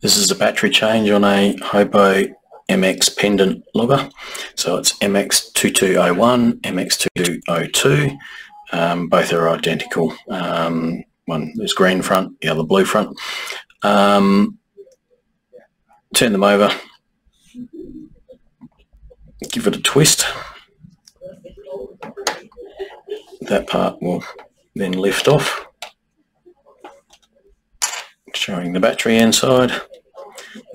This is a battery change on a Hobo MX pendant logger. So it's MX2201, MX2202. Um, both are identical. Um, one is green front, the other blue front. Um, turn them over. Give it a twist. That part will then lift off showing the battery inside.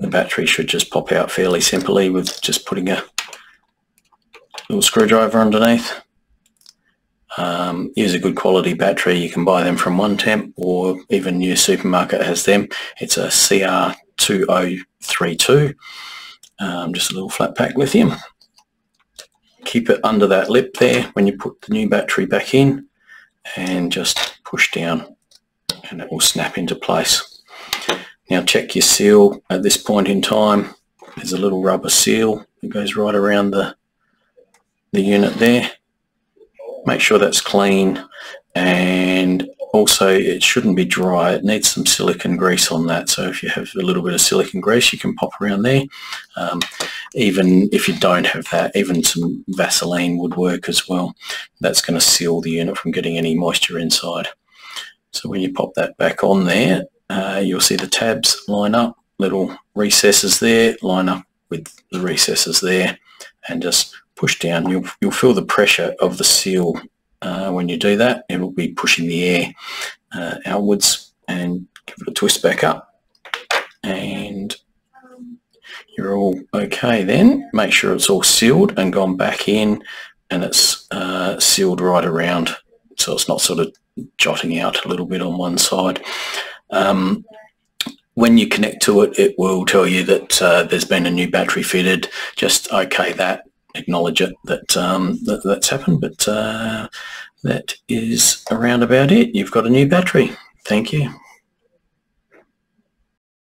The battery should just pop out fairly simply with just putting a little screwdriver underneath. Um, use a good quality battery. You can buy them from One Temp or even your supermarket has them. It's a CR2032, um, just a little flat pack lithium. Keep it under that lip there when you put the new battery back in and just push down and it will snap into place. Now check your seal at this point in time. There's a little rubber seal that goes right around the, the unit there. Make sure that's clean and also it shouldn't be dry. It needs some silicone grease on that. So if you have a little bit of silicone grease, you can pop around there. Um, even if you don't have that, even some Vaseline would work as well. That's going to seal the unit from getting any moisture inside. So when you pop that back on there, uh, you'll see the tabs line up, little recesses there, line up with the recesses there, and just push down. You'll, you'll feel the pressure of the seal uh, when you do that. It will be pushing the air uh, outwards and give it a twist back up. And you're all okay then. Make sure it's all sealed and gone back in and it's uh, sealed right around so it's not sort of jotting out a little bit on one side. Um, when you connect to it, it will tell you that uh, there's been a new battery fitted. Just okay that, acknowledge it that, um, that that's happened, but uh, that is around about it. You've got a new battery. Thank you.